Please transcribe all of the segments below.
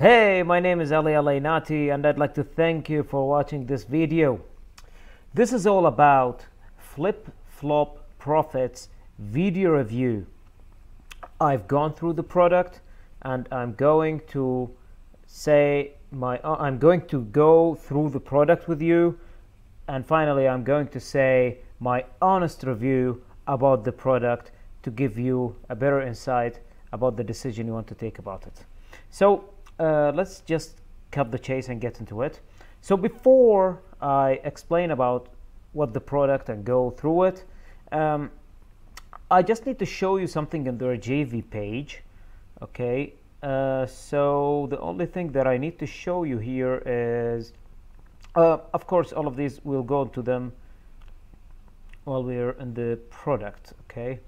Hey, my name is Ali Al Aynati and I'd like to thank you for watching this video. This is all about flip flop profits video review. I've gone through the product and I'm going to say my uh, I'm going to go through the product with you and finally I'm going to say my honest review about the product to give you a better insight about the decision you want to take about it. So uh, let's just cut the chase and get into it. So before I explain about what the product and go through it, um, I just need to show you something in their JV page. Okay, uh, so the only thing that I need to show you here is, uh, of course, all of these will go to them while we're in the product. Okay,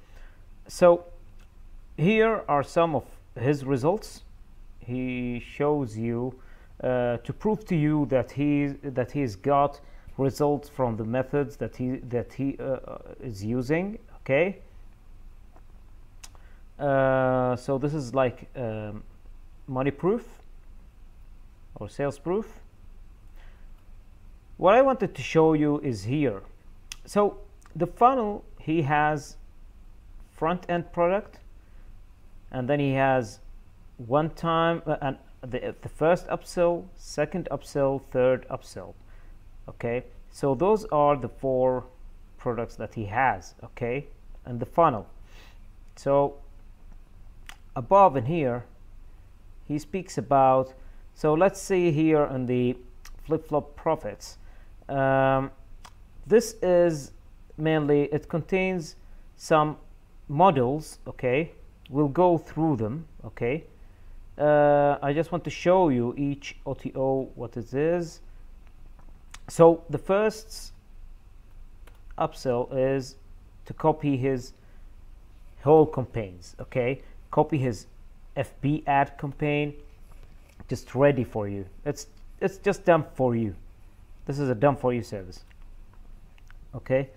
so here are some of his results. He shows you uh, to prove to you that he that he's got results from the methods that he that he uh, uh is using. Okay. Uh, so this is like um, money proof or sales proof. What I wanted to show you is here. So the funnel he has front end product and then he has one time uh, and the, the first upsell second upsell third upsell okay? So those are the four products that he has okay? And the funnel. So above in here he speaks about so let's see here on the flip-flop profits. Um, this is mainly it contains some models okay? We'll go through them okay uh, I just want to show you each OTO what it is. So the first upsell is to copy his whole campaigns okay? Copy his FB ad campaign just ready for you. It's it's just done for you. This is a done for you service okay?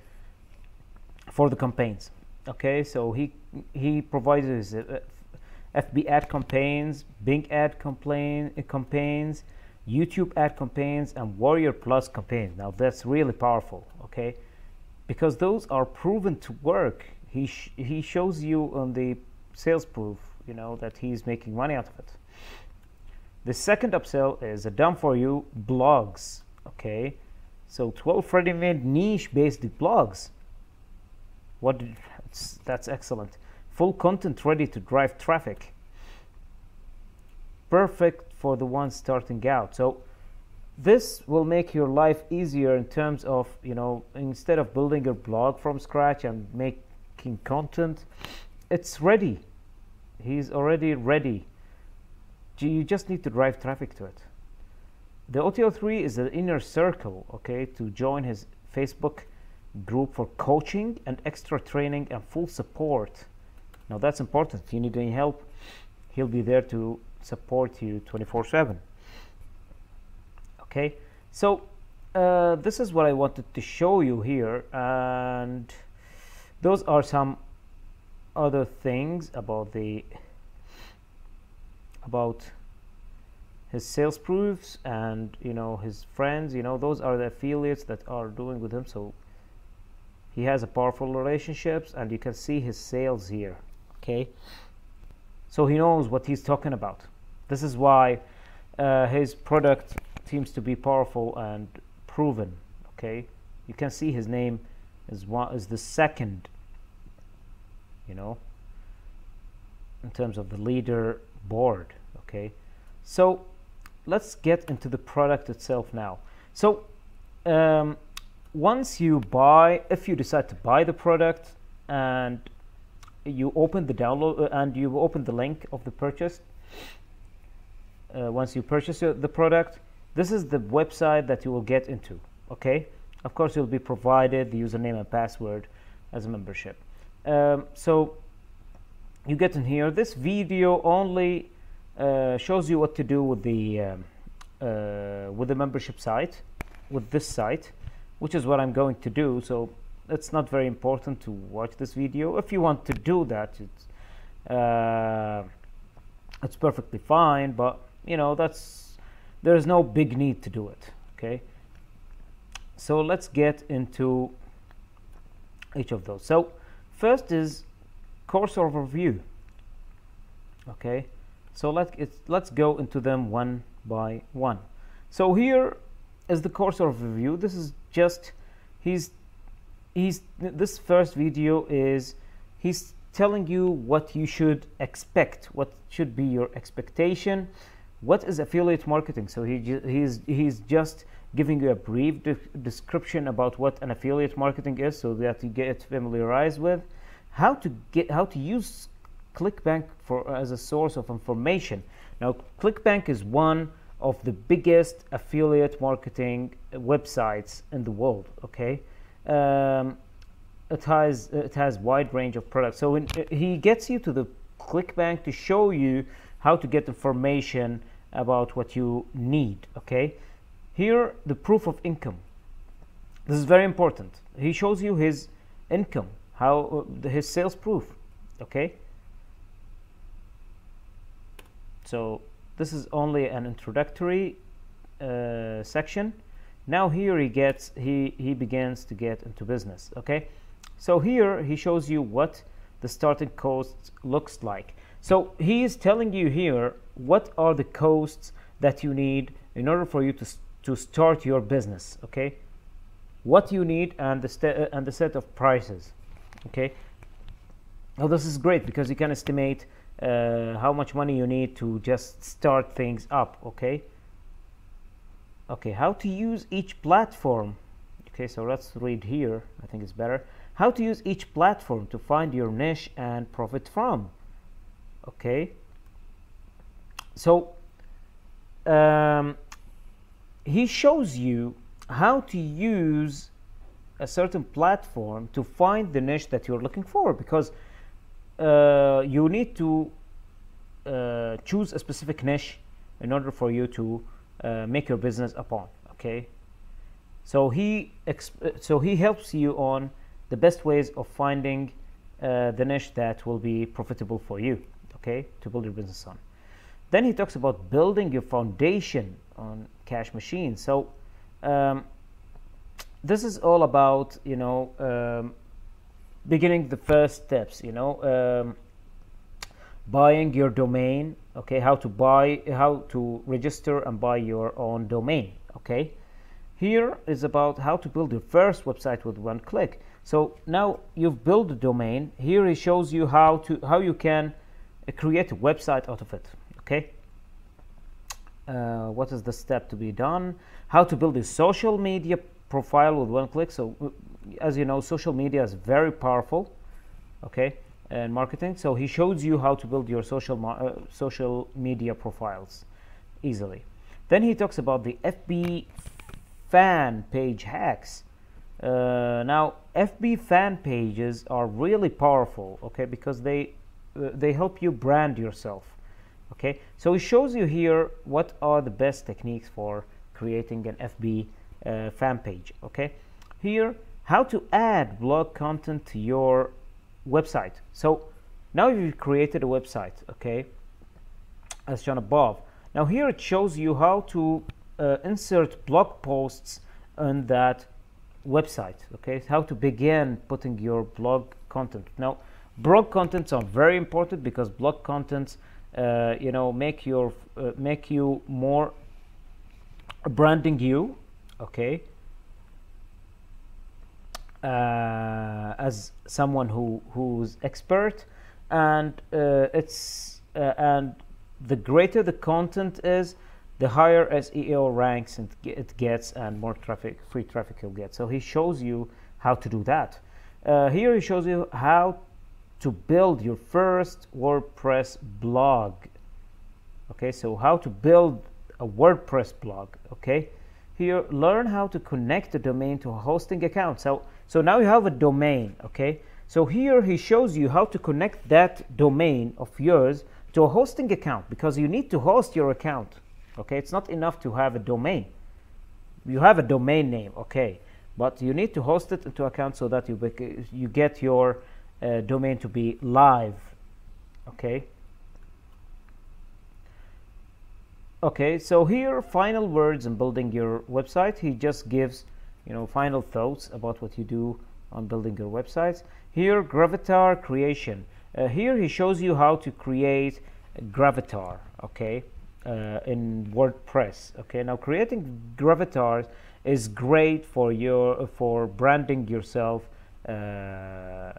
For the campaigns okay? So he he provides his uh, FB ad campaigns Bing ad campaign, uh, campaigns YouTube ad campaigns and Warrior Plus campaigns. Now that's really powerful okay? Because those are proven to work. He sh he shows you on the sales proof you know that he's making money out of it. The second upsell is a done for you blogs okay? So 12 ready-made niche-based blogs. What that's excellent full content ready to drive traffic. Perfect for the ones starting out. So this will make your life easier in terms of you know instead of building your blog from scratch and making content it's ready. He's already ready. You just need to drive traffic to it. The OTO3 is an inner circle okay to join his Facebook group for coaching and extra training and full support now that's important. If you need any help he'll be there to support you 24 7 okay? So uh, this is what I wanted to show you here and those are some other things about the about his sales proofs and you know his friends. You know those are the affiliates that are doing with him. So he has a powerful relationships and you can see his sales here okay? So he knows what he's talking about. This is why uh, his product seems to be powerful and proven okay? You can see his name is one is the second you know in terms of the leader board okay? So let's get into the product itself now. So um, once you buy if you decide to buy the product and you open the download uh, and you open the link of the purchase. Uh, once you purchase the product this is the website that you will get into okay? Of course you'll be provided the username and password as a membership. Um, so you get in here. This video only uh, shows you what to do with the um, uh, with the membership site with this site which is what I'm going to do. So it's not very important to watch this video. If you want to do that it's uh, it's perfectly fine but you know that's there's no big need to do it okay? So let's get into each of those. So first is course overview okay? So let it's, let's go into them one by one. So here is the course overview. This is just he's he's this first video is he's telling you what you should expect what should be your expectation. What is affiliate marketing? So he he's he's just giving you a brief de description about what an affiliate marketing is so that you get familiarized with. How to get how to use clickbank for as a source of information. Now clickbank is one of the biggest affiliate marketing websites in the world okay um, it has it has wide range of products. So when, he gets you to the clickbank to show you how to get information about what you need okay? Here the proof of income. This is very important. He shows you his income how uh, his sales proof okay? So this is only an introductory uh, section now here he gets he he begins to get into business okay? So here he shows you what the starting cost looks like. So he is telling you here what are the costs that you need in order for you to, to start your business okay? What you need and the and the set of prices okay? Now this is great because you can estimate uh, how much money you need to just start things up okay okay how to use each platform. Okay so let's read here. I think it's better. How to use each platform to find your niche and profit from. Okay. So um, he shows you how to use a certain platform to find the niche that you're looking for because uh, you need to uh, choose a specific niche in order for you to uh, make your business upon okay? So he so he helps you on the best ways of finding uh, the niche that will be profitable for you okay to build your business on. Then he talks about building your foundation on cash machines. So um, this is all about you know um, beginning the first steps you know um, buying your domain okay? How to buy how to register and buy your own domain okay? Here is about how to build your first website with one click. So now you've built the domain. Here it shows you how to how you can uh, create a website out of it okay? Uh, what is the step to be done? How to build a social media profile with one click. So uh, as you know social media is very powerful okay and marketing. So he shows you how to build your social uh, social media profiles easily. Then he talks about the fb fan page hacks. Uh, now fb fan pages are really powerful okay because they uh, they help you brand yourself okay? So he shows you here what are the best techniques for creating an fb uh, fan page okay? Here how to add blog content to your website. So now you've created a website okay as shown above. Now here it shows you how to uh, insert blog posts on that website okay? How to begin putting your blog content. Now blog contents are very important because blog contents uh, you know make your uh, make you more branding you okay? Uh, as someone who who's expert and uh, it's uh, and the greater the content is the higher SEO ranks and it gets and more traffic free traffic you'll get. So he shows you how to do that. Uh, here he shows you how to build your first WordPress blog. Okay so how to build a WordPress blog okay? Here learn how to connect the domain to a hosting account. So so now you have a domain, okay? So here he shows you how to connect that domain of yours to a hosting account because you need to host your account, okay? It's not enough to have a domain. You have a domain name, okay, but you need to host it into account so that you you get your uh, domain to be live, okay? okay so here final words in building your website he just gives you know final thoughts about what you do on building your websites. Here gravatar creation. Uh, here he shows you how to create gravatar okay uh, in WordPress okay. Now creating gravatars is great for your for branding yourself uh,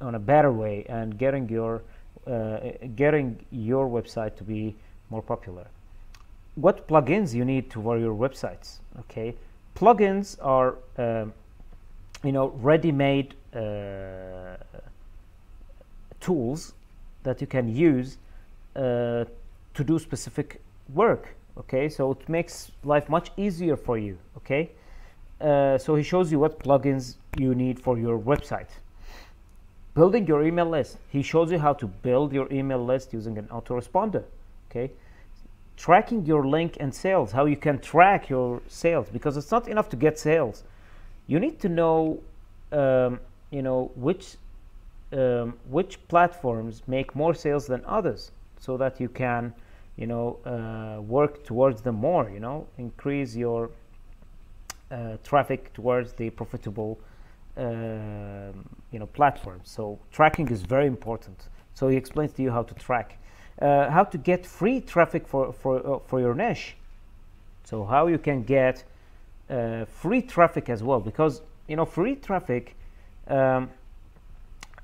on a better way and getting your uh, getting your website to be more popular. What plugins you need to for your websites okay plugins are um, you know ready-made uh, tools that you can use uh, to do specific work okay? So it makes life much easier for you okay? Uh, so he shows you what plugins you need for your website. Building your email list. He shows you how to build your email list using an autoresponder okay tracking your link and sales how you can track your sales because it's not enough to get sales. You need to know um, you know which um, which platforms make more sales than others so that you can you know uh, work towards them more you know increase your uh, traffic towards the profitable uh, you know platforms so tracking is very important. So he explains to you how to track uh, how to get free traffic for for uh, for your niche so how you can get uh, free traffic as well because you know free traffic um,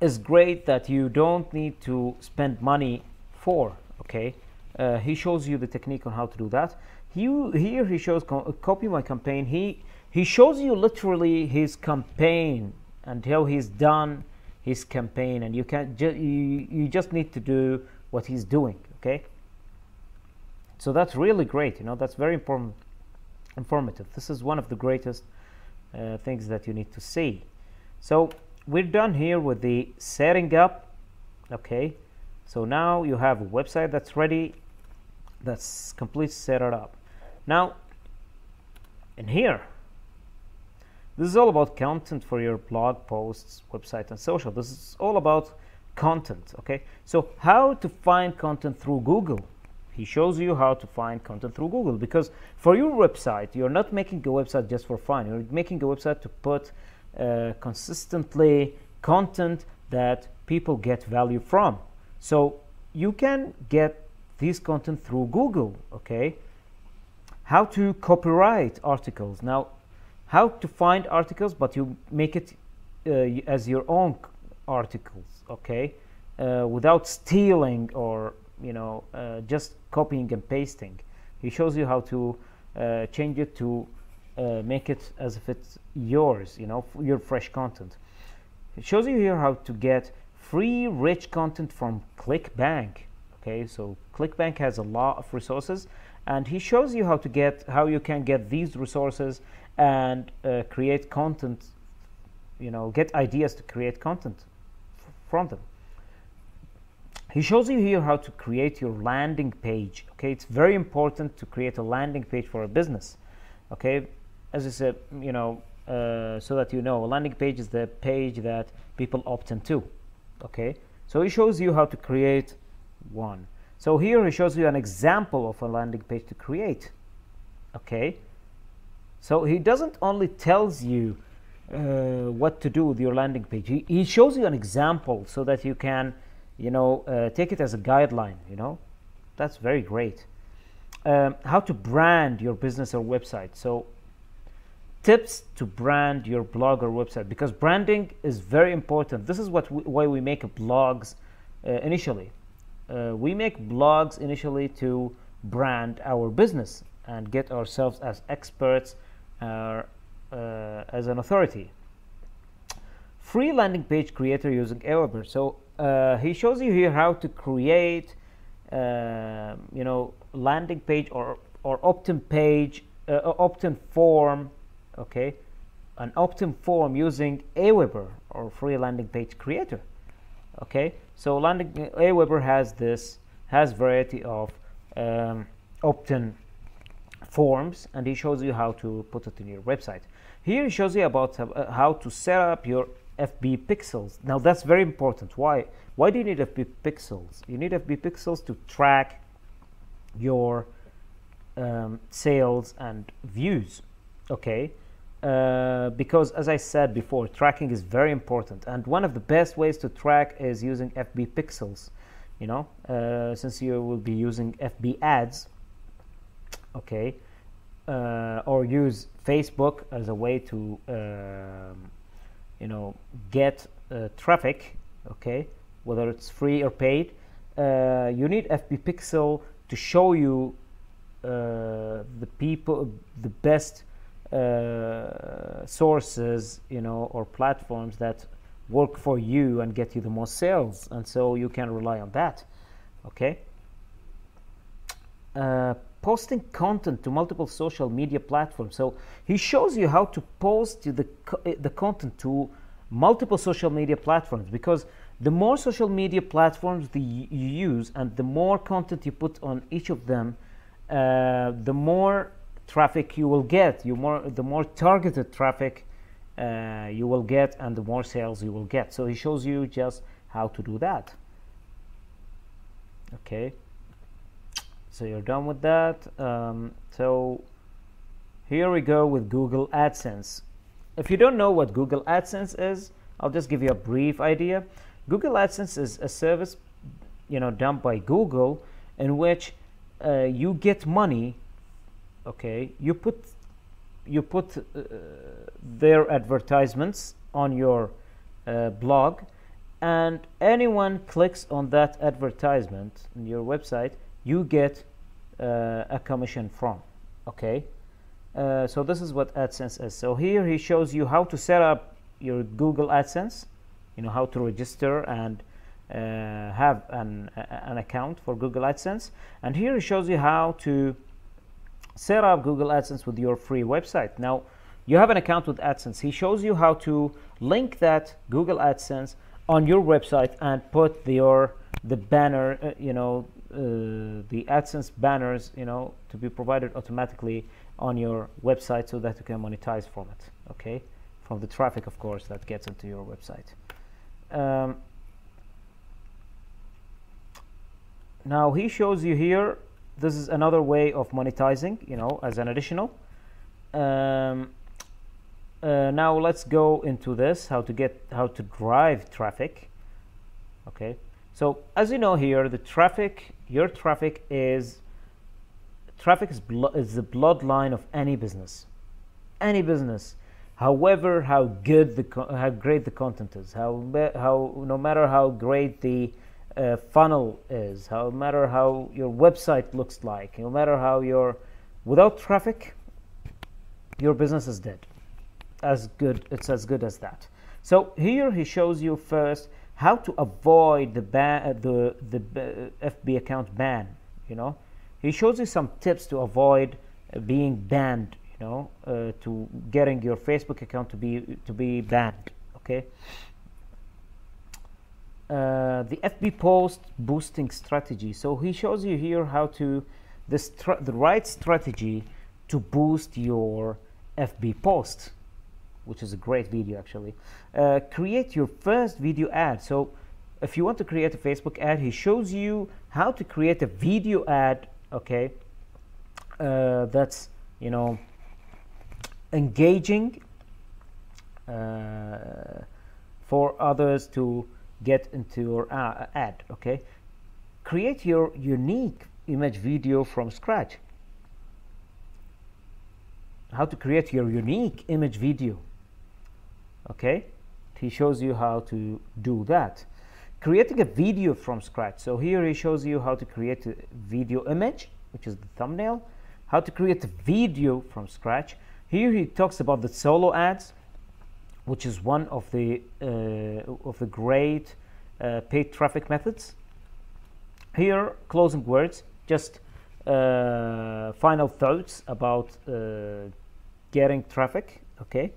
is great that you don't need to spend money for okay? Uh, he shows you the technique on how to do that. He, here he shows uh, copy my campaign. He he shows you literally his campaign how he's done his campaign and you can ju you, you just need to do what he's doing okay? So that's really great you know that's very important informative. This is one of the greatest uh, things that you need to see. So we're done here with the setting up okay? So now you have a website that's ready that's complete set it up. Now in here this is all about content for your blog posts website and social. This is all about content okay so how to find content through google he shows you how to find content through google because for your website you're not making a website just for fun you're making a website to put uh, consistently content that people get value from. So you can get this content through Google, okay? How to copyright articles. Now, how to find articles, but you make it uh, as your own articles, okay? Uh, without stealing or, you know, uh, just copying and pasting. He shows you how to uh, change it to uh, make it as if it's yours, you know, your fresh content. It shows you here how to get free rich content from ClickBank. Okay, so ClickBank has a lot of resources and he shows you how to get how you can get these resources and uh, create content you know get ideas to create content from them he shows you here how to create your landing page okay it's very important to create a landing page for a business okay as I said, you know, uh, so that you know, a landing page is the page that people opt into. Okay, so he shows you how to create one. So here he shows you an example of a landing page to create. Okay, so he doesn't only tells you uh, what to do with your landing page. He, he shows you an example so that you can, you know, uh, take it as a guideline. You know, that's very great. Um, how to brand your business or website. So tips to brand your blog or website because branding is very important. This is what we, why we make blogs uh, initially. Uh, we make blogs initially to brand our business and get ourselves as experts uh, uh as an authority. Free landing page creator using Aweber. So uh, he shows you here how to create, uh, you know, landing page or or opt-in page, opt-in form okay an opt-in form using Aweber or free landing page creator okay so landing Aweber has this has variety of um, opt-in forms and he shows you how to put it in your website here it shows you about uh, how to set up your FB pixels. Now that's very important. Why why do you need FB pixels? You need FB pixels to track your um, sales and views okay? Uh, because as I said before tracking is very important. And one of the best ways to track is using FB pixels you know? Uh, since you will be using FB ads okay? Uh, or use Facebook as a way to um, you know get uh, traffic okay? Whether it's free or paid uh, you need FB pixel to show you uh, the people the best uh, sources you know or platforms that work for you and get you the most sales. And so you can rely on that okay? Uh, posting content to multiple social media platforms so he shows you how to post the the content to multiple social media platforms because the more social media platforms the, you use and the more content you put on each of them uh, the more traffic you will get. You more the more targeted traffic uh, you will get, and the more sales you will get. So he shows you just how to do that. Okay. So you're done with that. Um, so here we go with Google AdSense. If you don't know what Google AdSense is, I'll just give you a brief idea. Google AdSense is a service, you know, done by Google in which uh, you get money okay you put you put uh, their advertisements on your uh, blog and anyone clicks on that advertisement on your website you get uh, a commission from okay? Uh, so this is what AdSense is. So here he shows you how to set up your Google AdSense you know how to register and uh, have an, an account for Google AdSense. And here it shows you how to set up Google AdSense with your free website. Now you have an account with AdSense. He shows you how to link that Google AdSense on your website and put your the banner uh, you know the AdSense banners you know to be provided automatically on your website so that you can monetize from it okay? From the traffic of course that gets into your website. Um, now he shows you here this is another way of monetizing you know as an additional. Um, uh, now let's go into this how to get how to drive traffic okay? So as you know here the traffic your traffic is traffic is, is the bloodline of any business any business however how good the how great the content is how how no matter how great the uh, funnel is, no matter how your website looks like, no matter how your without traffic, your business is dead. As good, it's as good as that. So here he shows you first how to avoid the ban, uh, the the uh, FB account ban. You know, he shows you some tips to avoid uh, being banned. You know, uh, to getting your Facebook account to be to be banned. Okay. Uh, the FB post boosting strategy. So he shows you here how to the, the right strategy to boost your FB post, which is a great video actually. Uh, create your first video ad. So if you want to create a Facebook ad, he shows you how to create a video ad. Okay, uh, that's you know engaging uh, for others to get into your uh, ad okay create your unique image video from scratch how to create your unique image video okay? He shows you how to do that. Creating a video from scratch. So here he shows you how to create a video image which is the thumbnail. How to create a video from scratch. Here he talks about the solo ads which is one of the uh, of the great uh, paid traffic methods. Here, closing words, just uh, final thoughts about uh, getting traffic. Okay,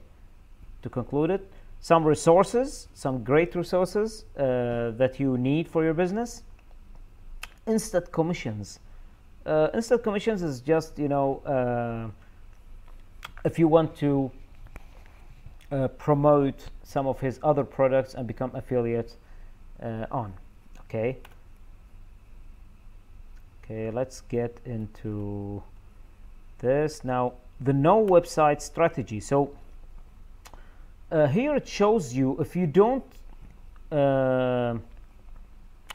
to conclude it, some resources, some great resources uh, that you need for your business. Instant commissions. Uh, instant commissions is just you know if you want to uh, promote some of his other products and become affiliate uh, on. Okay? Okay let's get into this. Now the no website strategy. So uh, here it shows you if you don't uh,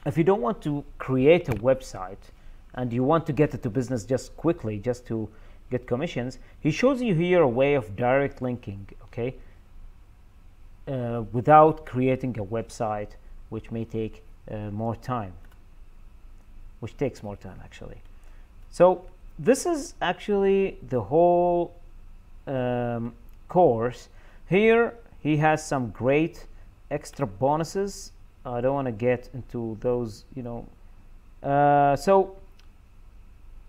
if you don't want to create a website and you want to get it to business just quickly just to get commissions he shows you here a way of direct linking okay? Uh, without creating a website which may take uh, more time. Which takes more time actually. So this is actually the whole um, course. Here he has some great extra bonuses. I don't want to get into those you know. Uh, so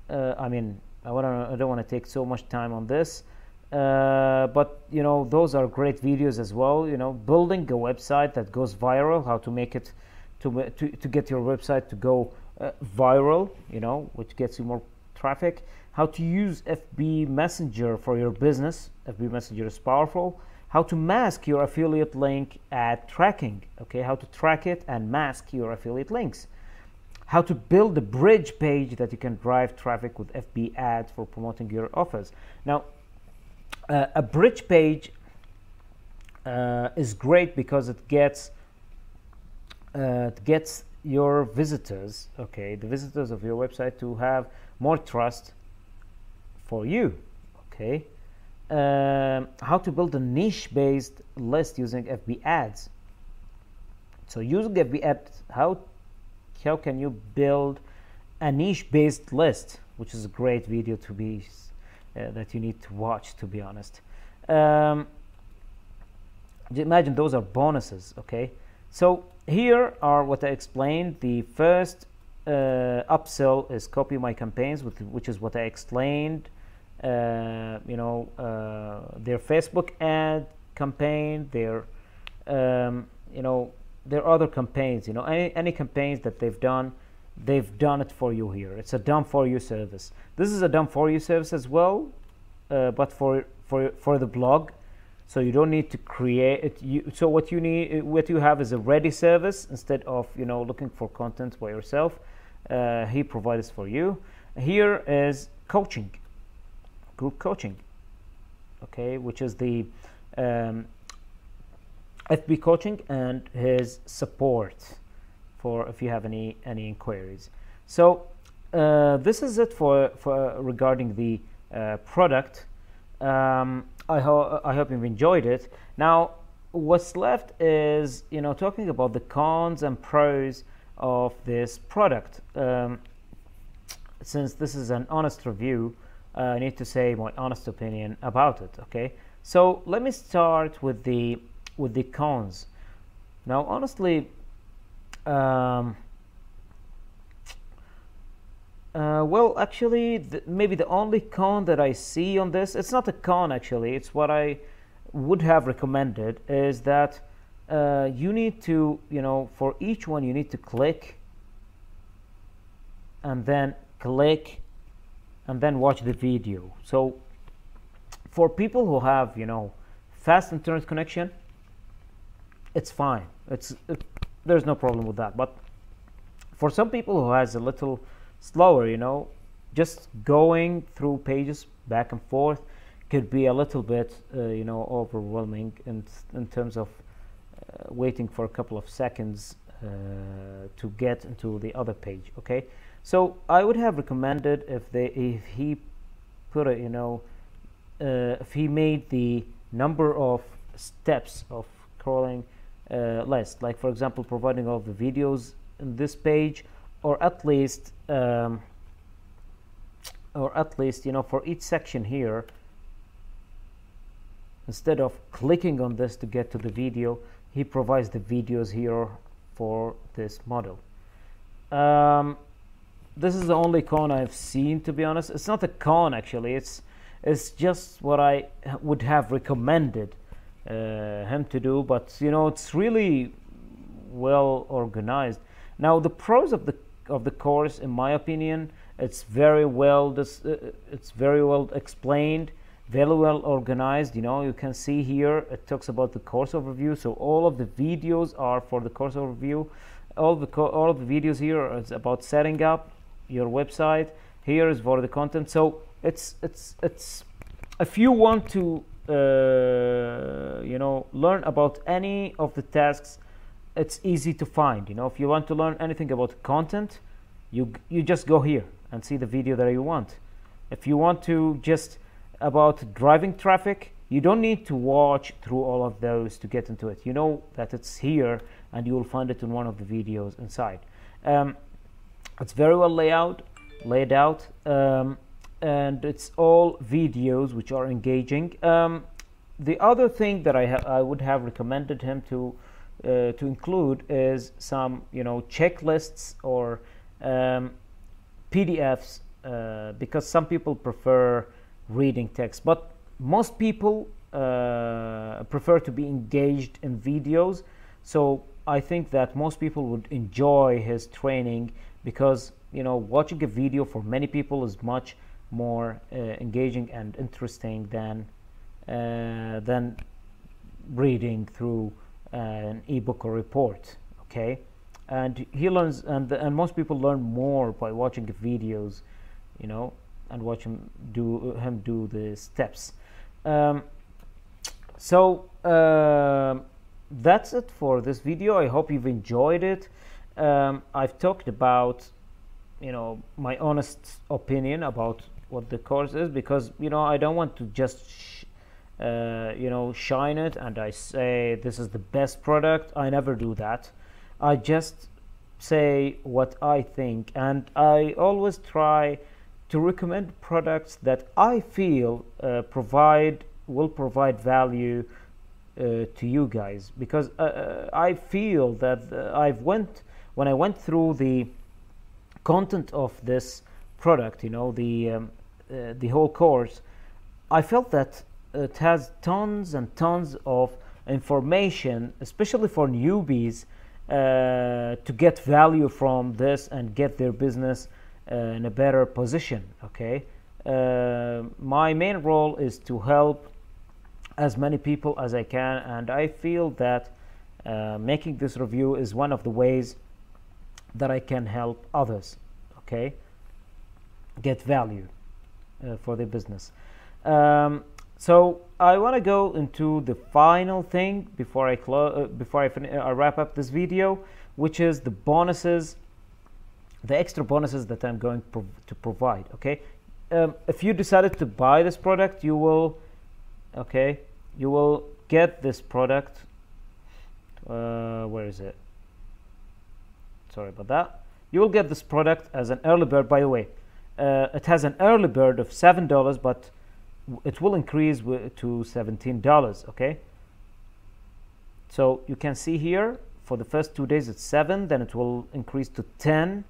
uh, I mean I, wanna, I don't want to take so much time on this. Uh, but you know those are great videos as well you know. Building a website that goes viral how to make it to, to, to get your website to go uh, viral you know which gets you more traffic. How to use FB Messenger for your business. FB Messenger is powerful how to mask your affiliate link ad tracking okay? How to track it and mask your affiliate links. How to build a bridge page that you can drive traffic with FB ads for promoting your offers. Now uh, a bridge page uh, is great because it gets uh, it gets your visitors okay? The visitors of your website to have more trust for you okay um, how to build a niche based list using FB ads. So using FB ads how how can you build a niche based list which is a great video to be uh, that you need to watch to be honest. Um, imagine those are bonuses okay? So here are what I explained. The first uh, upsell is copy my campaigns with, which is what I explained you know uh, their Facebook ad campaign their um, you know their other campaigns you know any, any campaigns that they've done they've done it for you here. It's a done for you service. This is a done for you service as well, uh, but for for for the blog. So you don't need to create it. You, so what you need, what you have is a ready service instead of you know looking for content by yourself. Uh, he provides for you. Here is coaching, group coaching. Okay, which is the um, FB coaching and his support for if you have any any inquiries. So uh, this is it for for regarding the uh, product. Um, I hope I hope you've enjoyed it. Now, what's left is you know talking about the cons and pros of this product. Um, since this is an honest review, uh, I need to say my honest opinion about it. Okay, so let me start with the with the cons. Now, honestly, um, uh, well, actually, the, maybe the only con that I see on this, it's not a con actually, it's what I would have recommended, is that uh, you need to, you know, for each one, you need to click and then click and then watch the video. So, for people who have, you know, fast internet connection, it's fine. It's it, there's no problem with that. But for some people who has a little slower, you know, just going through pages back and forth could be a little bit, uh, you know, overwhelming in in terms of uh, waiting for a couple of seconds uh, to get into the other page. Okay, so I would have recommended if they if he put a you know uh, if he made the number of steps of crawling uh, list like for example providing all the videos in this page or at least um, or at least you know for each section here instead of clicking on this to get to the video he provides the videos here for this model. Um, this is the only con I've seen to be honest. It's not a con actually. It's it's just what I would have recommended uh, him to do. But you know it's really well organized. Now the pros of the of the course in my opinion it's very well this uh, it's very well explained very well organized. You know you can see here it talks about the course overview. So all of the videos are for the course overview. All the all of the videos here is about setting up your website. Here is for the content. So it's it's it's if you want to uh, you know learn about any of the tasks it's easy to find you know. If you want to learn anything about content you you just go here and see the video that you want. If you want to just about driving traffic you don't need to watch through all of those to get into it. You know that it's here and you will find it in one of the videos inside. Um, it's very well laid out laid out um, and it's all videos which are engaging. Um, the other thing that I, I would have recommended him to uh, to include is some you know checklists or um, PDFs uh, because some people prefer reading text. But most people uh, prefer to be engaged in videos. So I think that most people would enjoy his training because you know watching a video for many people is much more uh, engaging and interesting than uh, than reading through uh, an ebook or report okay? And he learns and and most people learn more by watching videos you know and watch him do him do the steps. Um, so uh, that's it for this video. I hope you've enjoyed it um, i've talked about you know my honest opinion about what the course is because you know i don't want to just uh, you know shine it and i say this is the best product. I never do that. I just say what i think and i always try to recommend products that i feel uh, provide will provide value uh, to you guys because uh, uh, i feel that uh, i've went when i went through the content of this product you know the um, the whole course i felt that it has tons and tons of information, especially for newbies, uh, to get value from this and get their business uh, in a better position. Okay, uh, my main role is to help as many people as I can, and I feel that uh, making this review is one of the ways that I can help others. Okay, get value uh, for their business. Um, so I want to go into the final thing before I close uh, before I, I wrap up this video, which is the bonuses, the extra bonuses that I'm going pro- to provide. Okay, um, if you decided to buy this product, you will, okay, you will get this product. Uh, where is it? Sorry about that. You will get this product as an early bird. By the way, uh, it has an early bird of seven dollars, but it will increase to $17 okay so you can see here for the first two days it's 7 then it will increase to 10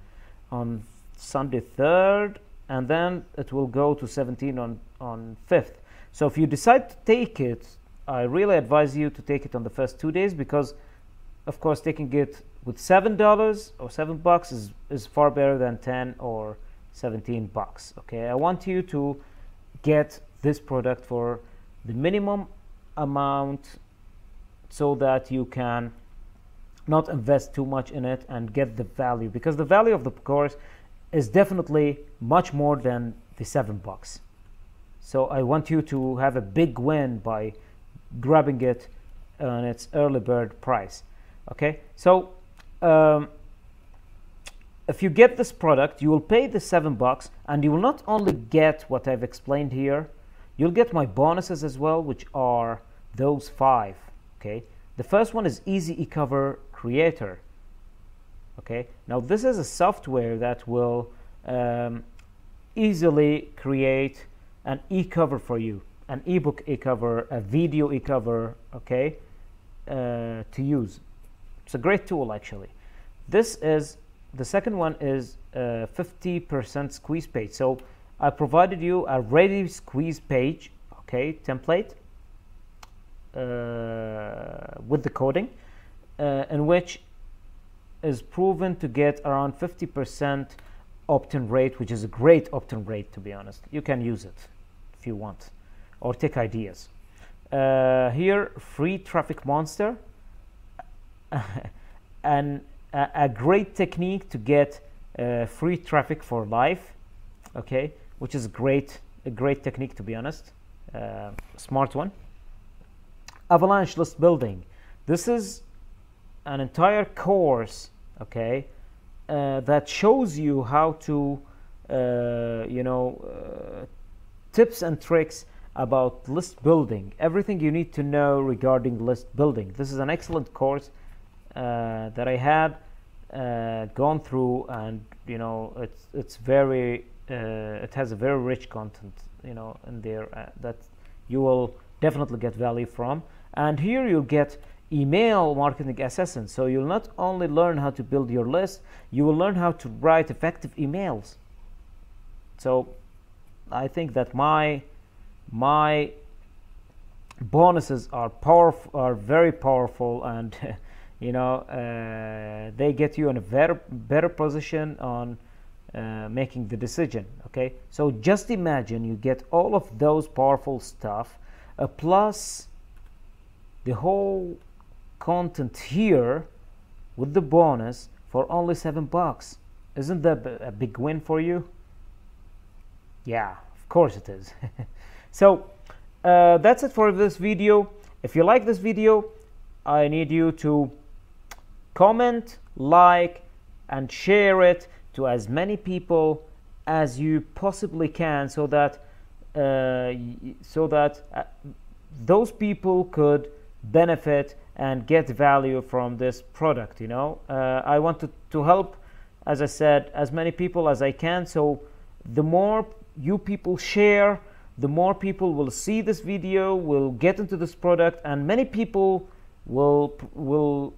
on Sunday 3rd and then it will go to 17 on on 5th so if you decide to take it I really advise you to take it on the first two days because of course taking it with seven dollars or seven bucks is, is far better than 10 or 17 bucks okay? I want you to get this product for the minimum amount so that you can not invest too much in it and get the value because the value of the course is definitely much more than the seven bucks. So i want you to have a big win by grabbing it on its early bird price okay? So um, if you get this product you will pay the seven bucks and you will not only get what i've explained here You'll get my bonuses as well, which are those five. Okay. The first one is Easy eCover Creator. Okay. Now this is a software that will um, easily create an e-cover for you, an ebook e-cover, a video e-cover. Okay. Uh, to use. It's a great tool actually. This is the second one is 50% uh, squeeze page. So I provided you a ready squeeze page, okay, template uh, with the coding, uh, in which is proven to get around 50% opt-in rate, which is a great opt-in rate to be honest. You can use it if you want, or take ideas. Uh, here, free traffic monster, and a, a great technique to get uh, free traffic for life okay which is great a great technique to be honest uh, smart one. Avalanche list building. This is an entire course okay uh, that shows you how to uh, you know uh, tips and tricks about list building. Everything you need to know regarding list building. This is an excellent course uh, that I had uh, gone through and you know it's it's very uh, it has a very rich content you know in there uh, that you will definitely get value from. And here you'll get email marketing assessment so you'll not only learn how to build your list you will learn how to write effective emails. So i think that my my bonuses are powerful are very powerful and you know uh, they get you in a better better position on uh, making the decision okay? So just imagine you get all of those powerful stuff uh, plus the whole content here with the bonus for only seven bucks. Isn't that a big win for you? Yeah of course it is. So uh, that's it for this video. If you like this video I need you to comment like and share it to as many people as you possibly can so that uh, so that uh, those people could benefit and get value from this product you know? Uh, i want to, to help as i said as many people as i can. So the more you people share the more people will see this video will get into this product and many people will will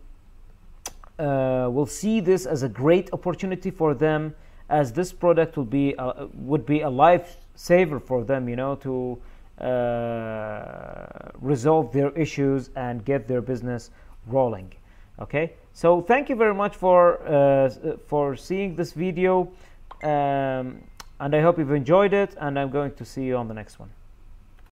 uh, will see this as a great opportunity for them as this product will be uh, would be a lifesaver for them you know to uh, resolve their issues and get their business rolling okay? So thank you very much for uh, for seeing this video um, and I hope you've enjoyed it and I'm going to see you on the next one